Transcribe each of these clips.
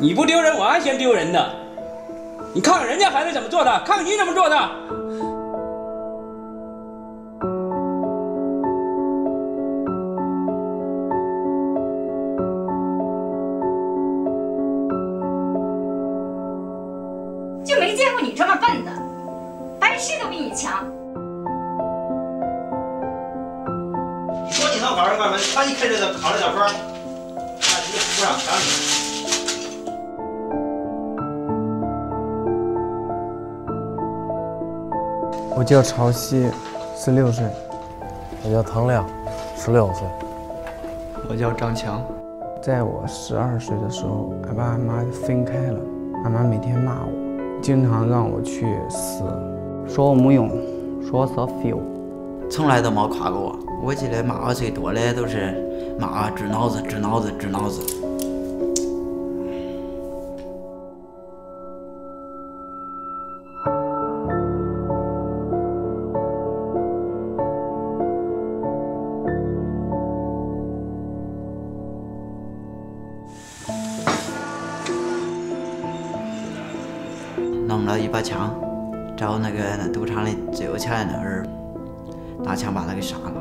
你不丢人，我还嫌丢人呢。你看看人家孩子怎么做的，看看你怎么做的。就没见过你这么笨的，白痴都比你强。你说你能考上关门，他一看这个考这小分，那你也扶不上墙你。我叫朝夕，十六岁。我叫唐亮，十六岁。我叫张强。在我十二岁的时候，俺爸俺妈分开了，俺妈每天骂我，经常让我去死，说我没用，说我是 fail，从来都没夸过我。我记得骂我最多的都是骂我治脑子、治脑子、治脑子。弄了一把枪，找那个赌场里最有钱的那儿，拿枪把他给杀了。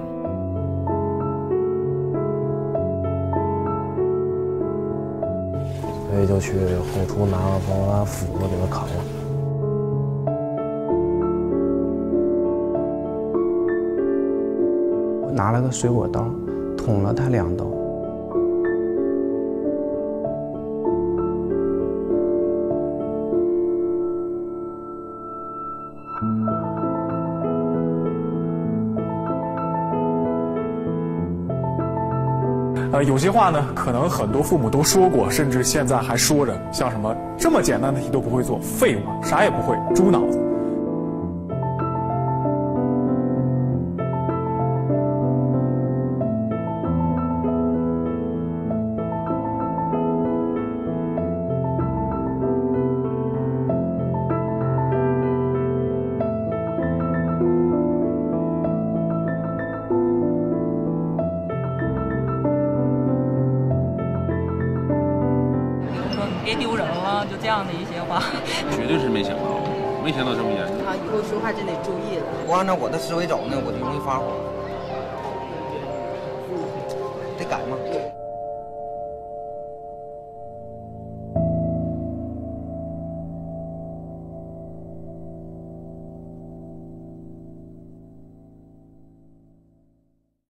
所以就去后厨拿了把把斧子给他砍了。我拿了个水果刀，捅了他两刀。呃，有些话呢，可能很多父母都说过，甚至现在还说着，像什么这么简单的题都不会做，废物，啥也不会，猪脑子。别丢人了，就这样的一些话。绝对是没想到，没想到这么严重。啊以后说话真得注意了。不按照我的思维走呢，我就容易发火。得改嘛。